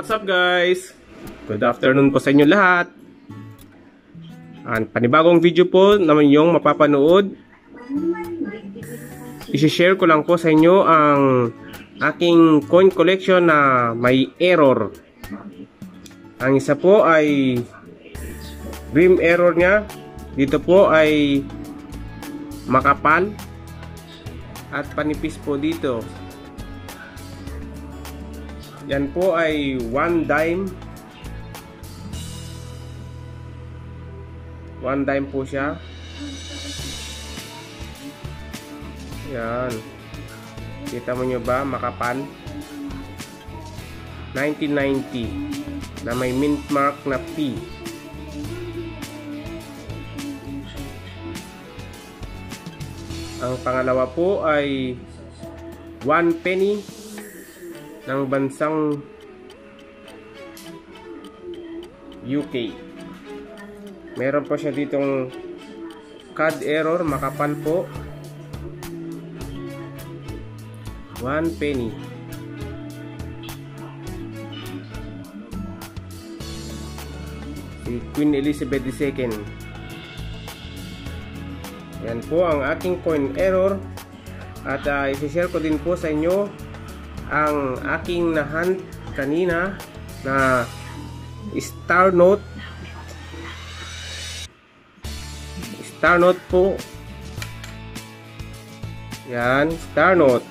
what's up guys? Good afternoon po sa inyo lahat. Ang panibagong video po naman yung mapapanood. I-share ko lang po sa inyo ang aking coin collection na may error. Ang isa po ay rim error niya. Dito po ay makapal at panipis po dito. Yan po ay one dime. One dime po siya. Yan. Kita mo nyo ba? Makapal. 1990 na may mint mark na P. Ang pangalawa po ay 1 penny ng bansang UK. Meron po siya ditong card error, makapal po. 1 penny. Si Queen Elizabeth II. Yan po ang aking coin error. At uh, isi-share ko din po sa inyo ang aking nahunt kanina na star note. Star note po. Yan star note.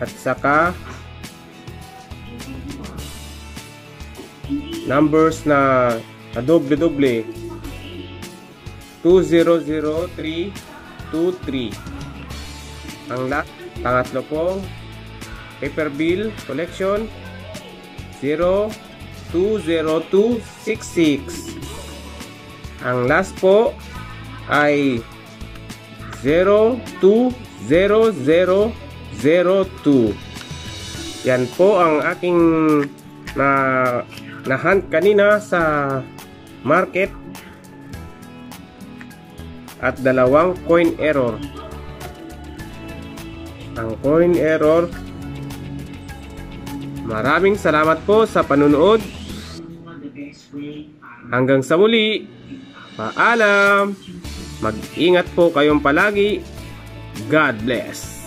At saka numbers na na doble doble 200323 ang last pangatlo pong paper bill collection 020266 ang last po ay 020002 yan po ang aking na na hunt kanina sa market. At dalawang coin error. Ang coin error Maraming salamat po sa panunood. Hanggang sa muli. Paalam. Mag-ingat po kayong palagi. God bless.